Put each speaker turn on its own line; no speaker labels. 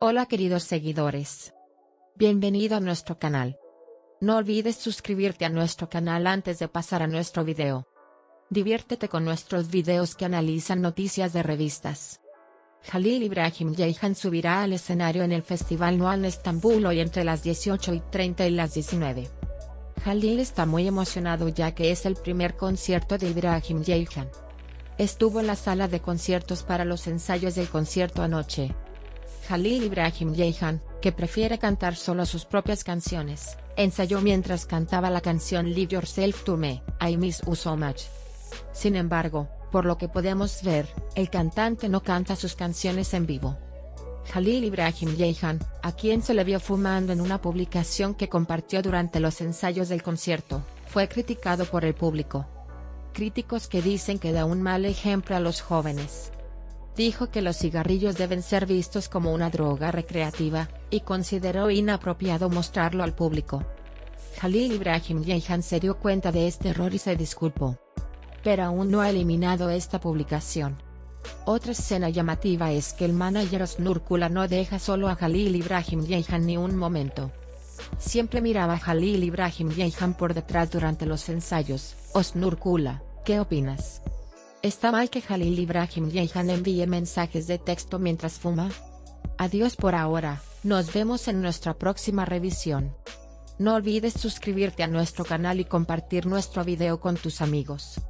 Hola queridos seguidores. Bienvenido a nuestro canal. No olvides suscribirte a nuestro canal antes de pasar a nuestro video. Diviértete con nuestros videos que analizan noticias de revistas. Jalil Ibrahim Ceyhan subirá al escenario en el Festival Noal en Estambul hoy entre las 18 y 30 y las 19. Jalil está muy emocionado ya que es el primer concierto de Ibrahim Ceyhan. Estuvo en la sala de conciertos para los ensayos del concierto anoche. Jalil Ibrahim Ceyhan, que prefiere cantar solo sus propias canciones, ensayó mientras cantaba la canción Leave Yourself to Me, I Miss You So Much. Sin embargo, por lo que podemos ver, el cantante no canta sus canciones en vivo. Jalil Ibrahim Ceyhan, a quien se le vio fumando en una publicación que compartió durante los ensayos del concierto, fue criticado por el público. Críticos que dicen que da un mal ejemplo a los jóvenes. Dijo que los cigarrillos deben ser vistos como una droga recreativa, y consideró inapropiado mostrarlo al público. Jalil Ibrahim Ceyhan se dio cuenta de este error y se disculpó. Pero aún no ha eliminado esta publicación. Otra escena llamativa es que el manager Osnur Kula no deja solo a Jalil Ibrahim Ceyhan ni un momento. Siempre miraba a Jalil Ibrahim Ceyhan por detrás durante los ensayos. Osnur Kula, ¿qué opinas? ¿Está mal que Jalil Ibrahim Ceyhan envíe mensajes de texto mientras fuma? Adiós por ahora, nos vemos en nuestra próxima revisión. No olvides suscribirte a nuestro canal y compartir nuestro video con tus amigos.